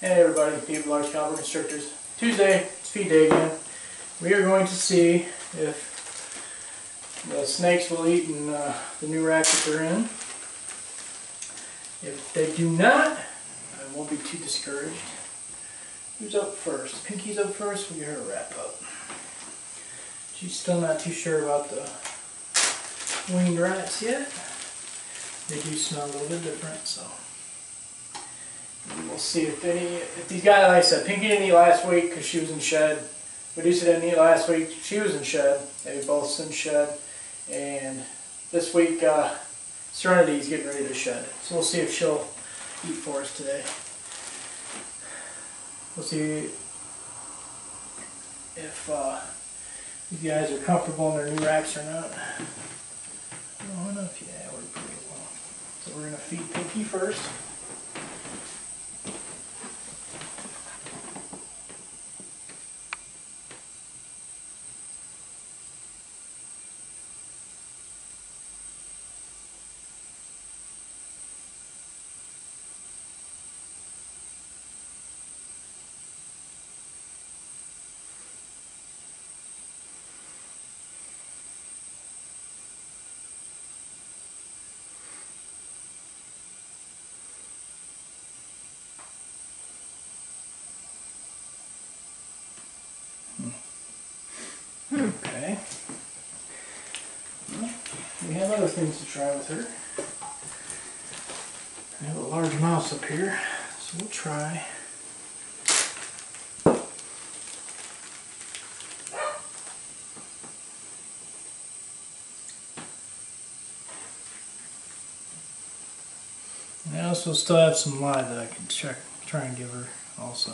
Hey everybody, David Large Caliber Constrictors. Tuesday, it's feed day again. We are going to see if the snakes will eat in uh, the new rack that they're in. If they do not, I won't be too discouraged. Who's up first? Pinky's up first, we'll get her a rat pup. She's still not too sure about the weaned rats yet. They do smell a little bit different, so. We'll see if any, if these guys, like I said, Pinky didn't eat last week because she was in shed. Medusa didn't eat last week, she was in shed. They both in shed. And this week, uh, Serenity's getting ready to shed. So we'll see if she'll eat for us today. We'll see if uh, you guys are comfortable in their new racks or not. Long enough, yeah, we're pretty well. So we're gonna feed Pinky first. Okay. Well, we have other things to try with her. I have a large mouse up here, so we'll try. I also still have some lye that I can check, try and give her also.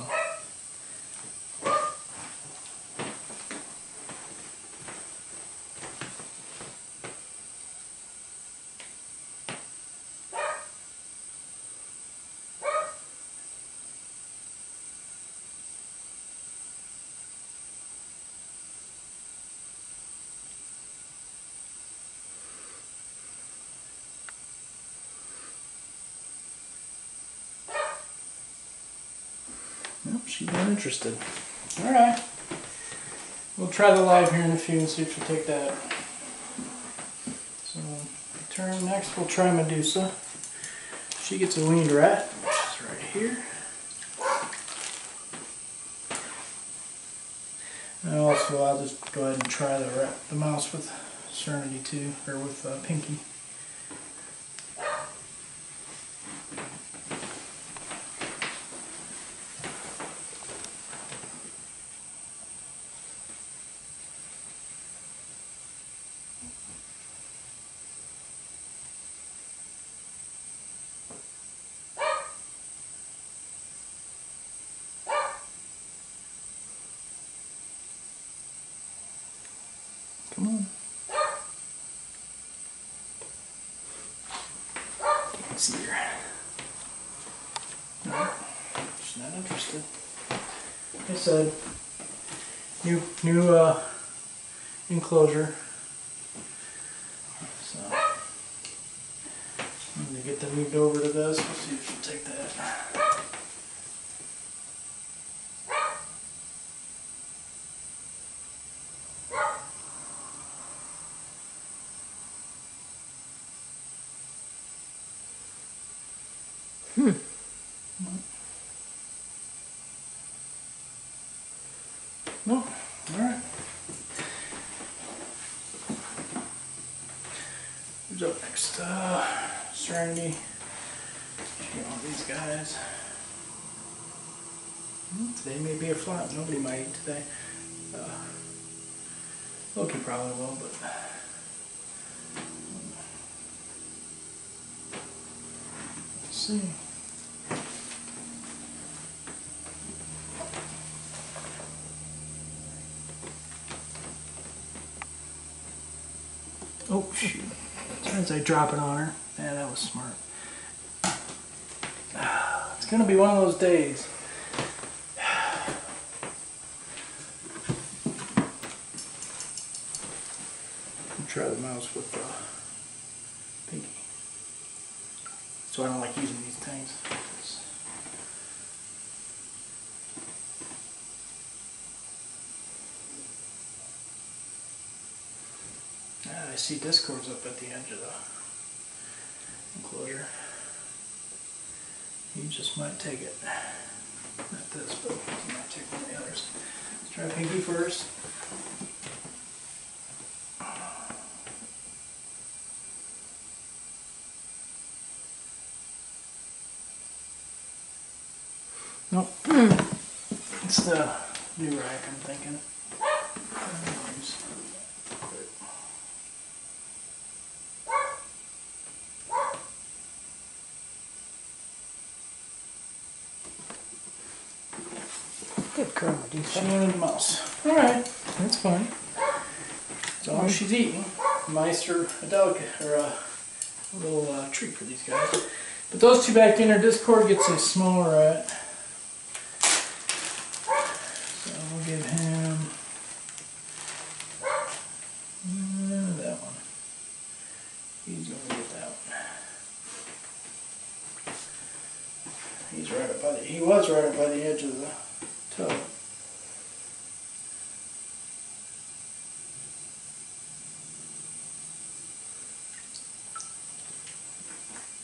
Nope, she's not interested. Alright. We'll try the live here in a few and see if she'll take that. So, turn next, we'll try Medusa. She gets a weaned rat, which is right here. And also, I'll just go ahead and try the rat, the mouse with Serenity too, or with uh, Pinky. Come on. Can't see her. No, she's not interested. Like I said, new new uh, enclosure. So I'm gonna get them moved over to this. We'll see if she'll take that. No, alright. Who's up next? Uh, Serenity. Get all these guys. Hmm, Flop. Nobody might eat today. Uh, Loki probably will, but. Let's see. Oh shoot. As I drop it on her. Yeah, that was smart. It's gonna be one of those days. mouse with the pinky. So I don't like using these things. It's ah, I see Discord's up at the edge of the enclosure. You just might take it. Not this, but you might take one of the others. Let's try Pinky first. Nope. It's the new rack, I'm thinking. Good girl, She Lisa. wanted a mouse. Alright, that's fine. As long as she's eating. Mice are a delicate, or a, a little uh, treat for these guys. But those two back in our Discord get a smaller rat. So we'll give him uh, that one. He's gonna get that one. He's right up by the, he was right up by the edge of the tub.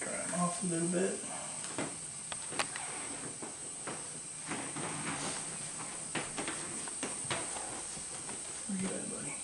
Dry him off a little bit. Where you at, buddy?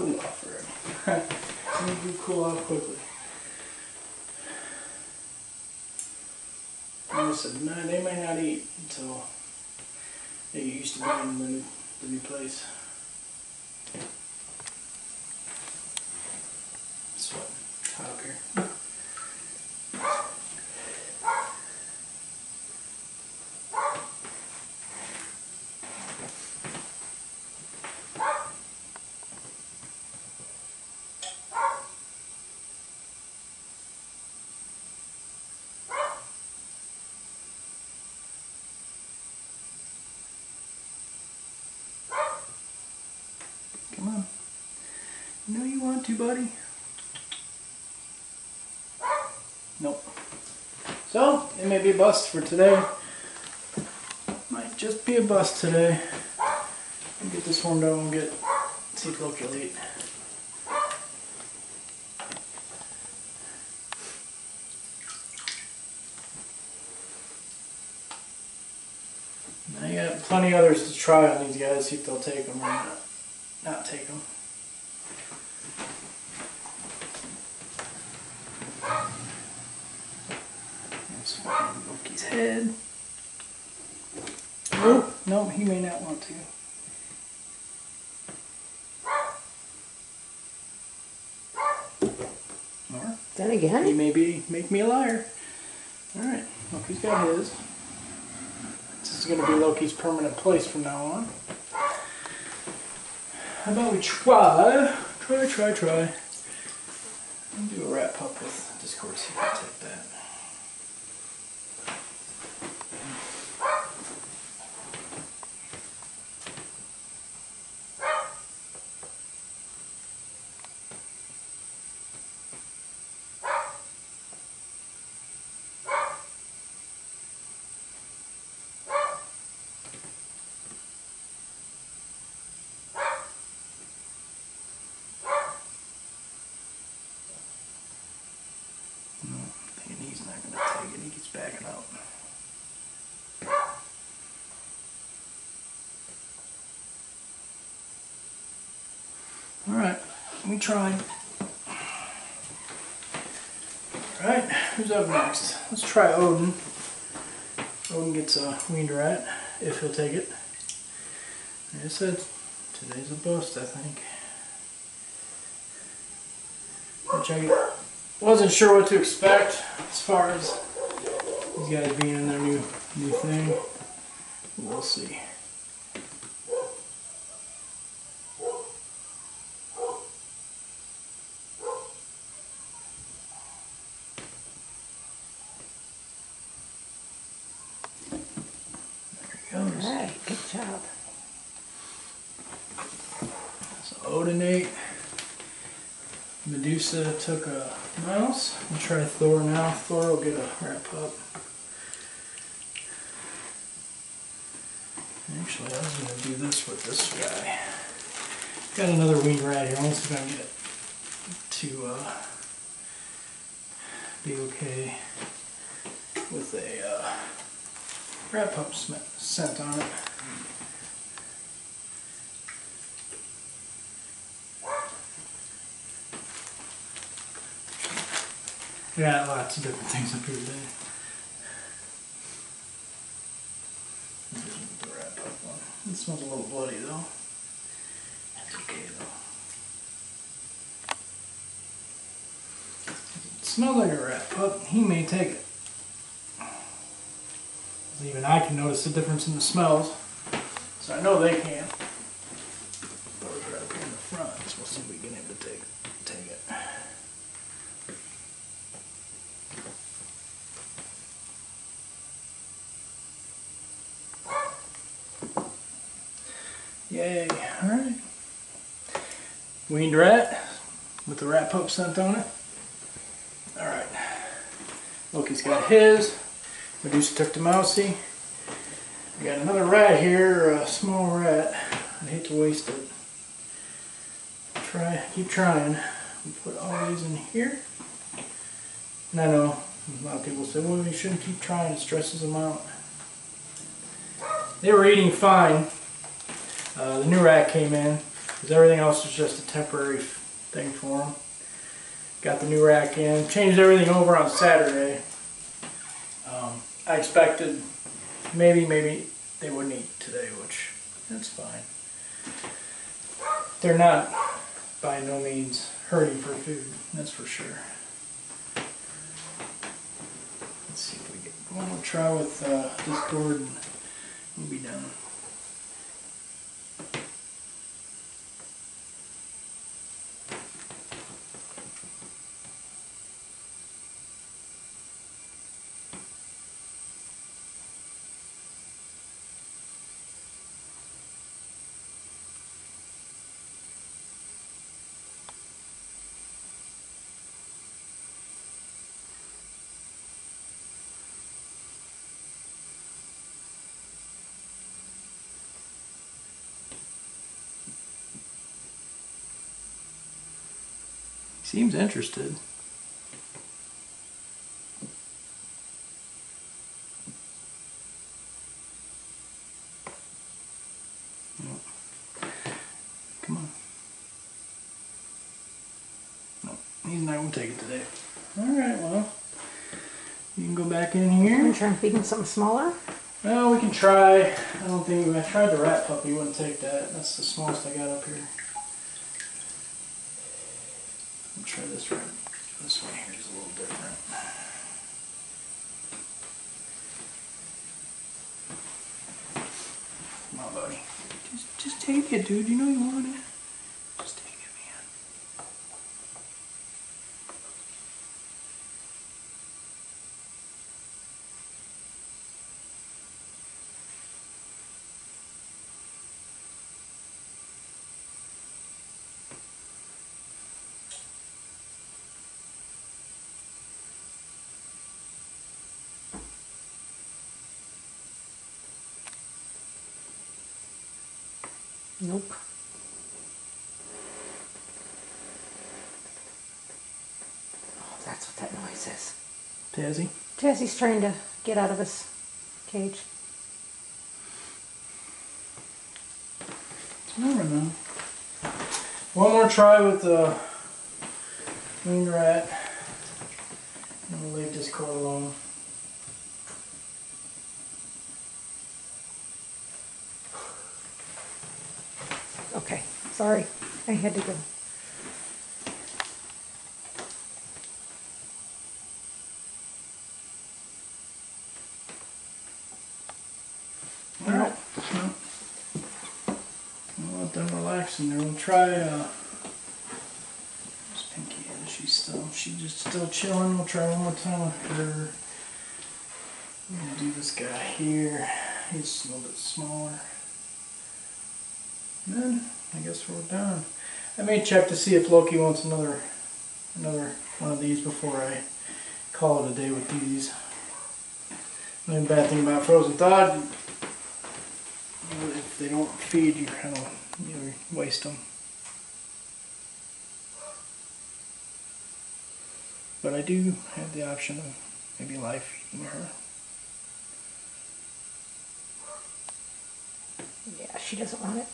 Cool off already. They do cool off quickly. And I said, no, they may not eat until they get used to being in the new, the new place. Sweating. Hot up here. Come on. You know buddy. Nope. So, it may be a bust for today. Might just be a bust today. I'll get this warmed up and get if Loki. Now you got plenty others to try on these guys, see if they'll take them or not, not take them. Let's find Loki's head. Oh, no, he may not want to. Or Then he again? may be make me a liar. Alright, Loki's got his. This is gonna be Loki's permanent place from now on. How about we try, try, try, try. and do a rat pup with Discord, see if I take that. No, I'm thinking he's not gonna take it, he keeps backing up. Alright, we tried. Alright, who's up next? Let's try Odin. Odin gets a weaned rat. if he'll take it. Like I said, today's a bust, I think. Which I wasn't sure what to expect as far as these guys being in their new new thing. We'll see. There he goes. All right, good job. So Odin ate. Medusa took a mouse. We'll try Thor now. Thor will get a rat pup. Actually, I was going to do this with this guy. Got another weaned rat here. I'm also going to get to uh, be okay with a uh, rat pup scent on it. Yeah, lots of different things up here today. Here's the rat pup one. It smells a little bloody though. That's okay though. It smells like a rat pup. He may take it. Even I can notice the difference in the smells. So I know they can. But we're up here in the front, so we'll see if we can get him to take take it. Yay, alright. Weaned rat with the rat pup scent on it. Alright. Loki's got his. Medusa took the mousey. We got another rat here, a small rat. I hate to waste it. Try, keep trying. We put all these in here. And I know a lot of people say, well, you shouldn't keep trying, it stresses them out. They were eating fine. Uh, the new rat came in, because everything else was just a temporary thing for them. Got the new rack in, changed everything over on Saturday. Um, I expected maybe, maybe they wouldn't eat today, which that's fine. They're not by no means hurting for food, that's for sure. Let's see if we get one more try with uh, this gourd and we'll be done. Seems interested. Come on. No, he's not gonna take it today. Alright, well. You can go back in here. I'm here. gonna try and feed him something smaller. Well, we can try. I don't think I tried the rat puppy. He wouldn't take that. That's the smallest I got up here. I'll try this right. This one here is a little different. Come on, buddy. Just, just take it, dude. You know you want it. Nope. Oh, that's what that noise is. Tazzy. Jesse's trying to get out of his cage. I don't know. One more try with the weaned rat. And we'll leave Discord alone. Sorry, I had to go. Alright. Well, I'll let them relax and then we'll try uh Pinky and she's still she's just still chilling. We'll try one more time with her. I'm gonna do this guy here. He's a little bit smaller. And then I guess we're done. I may check to see if Loki wants another another one of these before I call it a day with these. The only bad thing about frozen thawed, if they don't feed, you kind of you waste them. But I do have the option of maybe live feeding her. Yeah, she doesn't want it.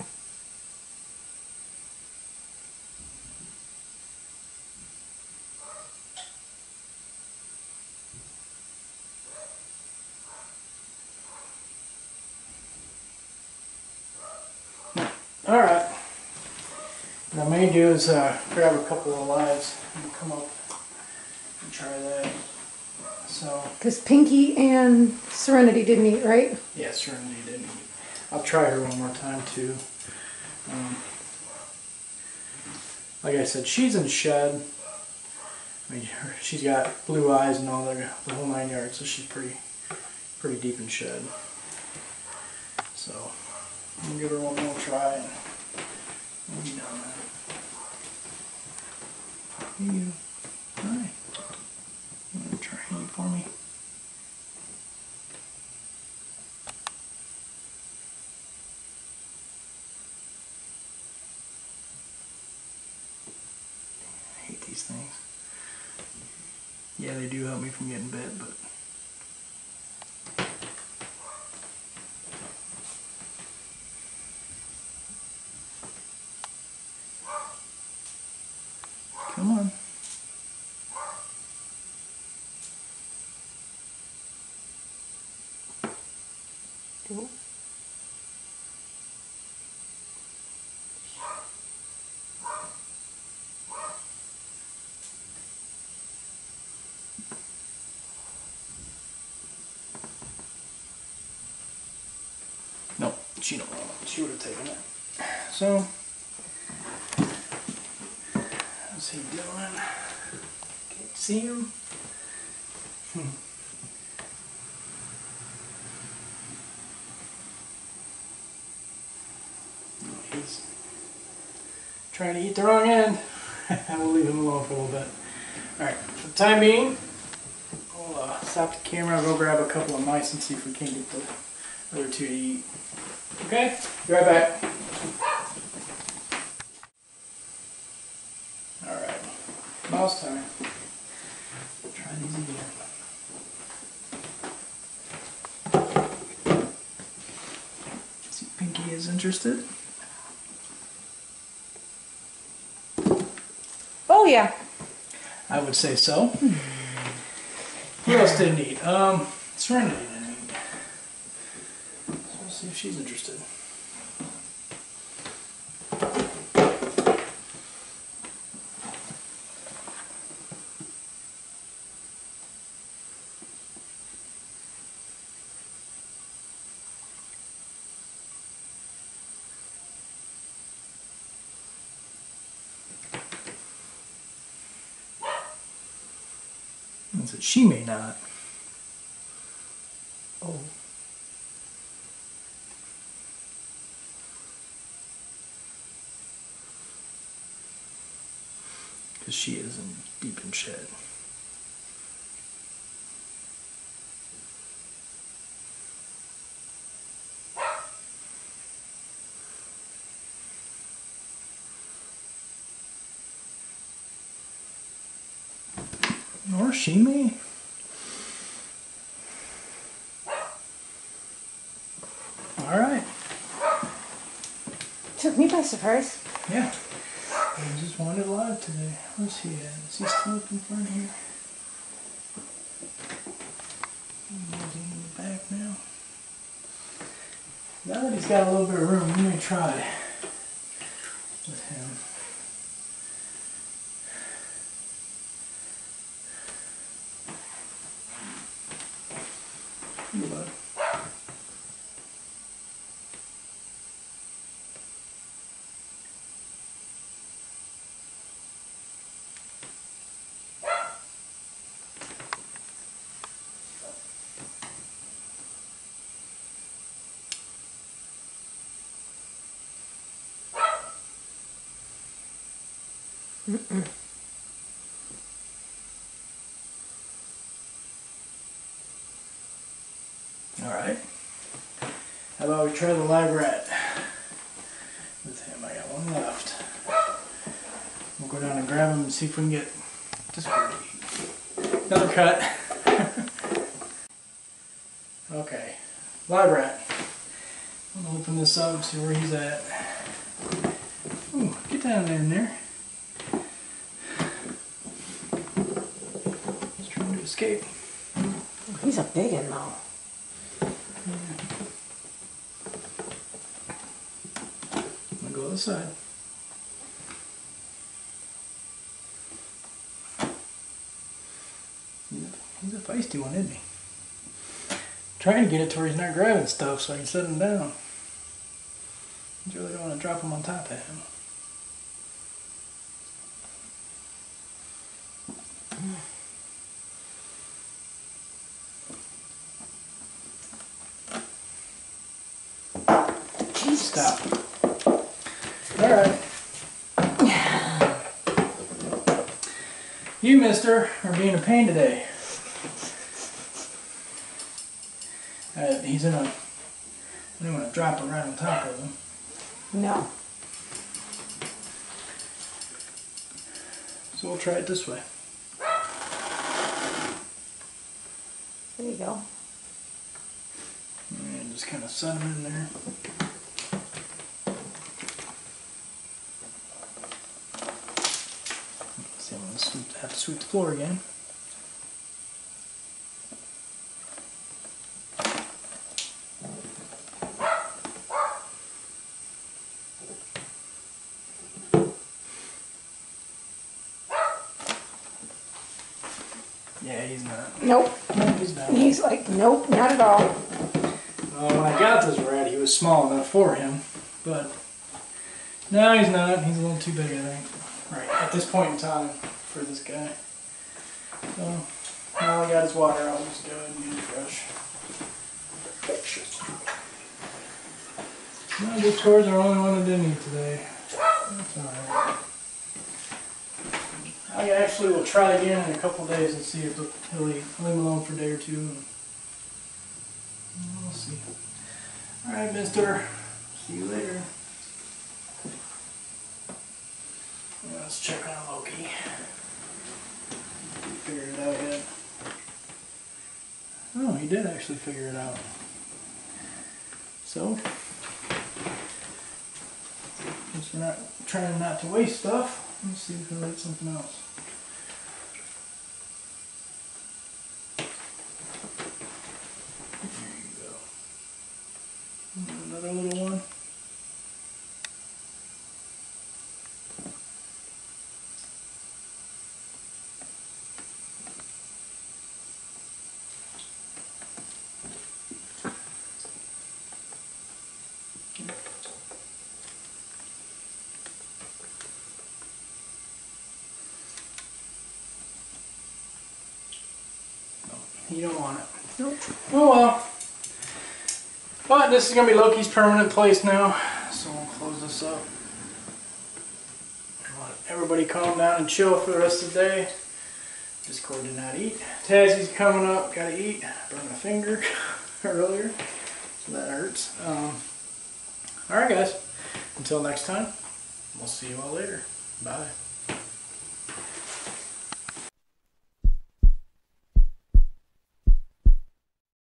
All right. What I may do is uh, grab a couple of lives and come up and try that. So, Because Pinky and Serenity didn't eat, right? yeah, Serenity didn't. eat. I'll try her one more time too. Um, like I said, she's in shed. I mean, she's got blue eyes and all the, the whole nine yards, so she's pretty, pretty deep in shed. So, I'm gonna give her one more try and be done you go. You wanna try it for me? I hate these things. Yeah, they do help me from getting bit, but. Come on. No. No, she don't want it. She would have taken it. So, how's he doing? Can't see him? Hmm. He's trying to eat the wrong end. we'll leave him alone for a little bit. Alright, for the time being, we'll uh, stop the camera, go grab a couple of mice and see if we can get the other two to eat. Okay, be right back. Alright, mouse time. Try these again. See if Pinky is interested. Oh, yeah. I would say so. Who else didn't eat? Um, Serenity didn't eat. So we'll see if she's interested. And said she may not. Oh. Because she is in deep in shed. Nor she may. All right. Took me by surprise. Yeah. I just wanted live today. Where's he at? Is he still up in front here? He's in the back now. Now that he's got a little bit of room, we may try. with him. Hey, bud. All right. How about we try the live rat with him? I got one left. We'll go down and grab him and see if we can get just another cut. okay, live rat. I'm gonna open this up and see where he's at. Ooh, get down in there. He's He's a big one though. I'm gonna go this side. He's a, feisty one, isn't he? Trying to get it to where he's not grabbing stuff so I can set him down. I really don't want to drop him on top of him. Jesus. Stop. All right. You, mister, are being a pain today. Uh, he's in a. I don't want to drop it right on top of him. No. So we'll try it this way. There you go. And just kind of set him in there. See, I'm gonna sweep, have to sweep the floor again. Yeah, he's not. Nope. Nope, he's not. He's like, nope, not at all. Uh, when I got this rat, he was small enough for him, but no, he's not. He's a little too big, I think. Right at this point in time for this guy. Oh, so now I got his water. I'll just go ahead and get fresh. No, the chores are only one that didn't eat today. That's alright. I actually will try again in a couple days and see if he'll eat. I'll leave him alone for a day or two. And We'll see. Alright, mister. See you later. Let's check on Loki. Figured it out yet. Oh, he did actually figure it out. So, since we're not trying not to waste stuff, let's see if he'll eat something else. There you go. Another little one. You don't want it. Nope. Oh well. But this is gonna be Loki's permanent place now, so we'll close this up. Let everybody calm down and chill for the rest of the day. Discord did not eat. Tazzy's coming up, gotta eat. Burned my finger earlier, so that hurts. Um, Alright guys, until next time, we'll see you all later. Bye.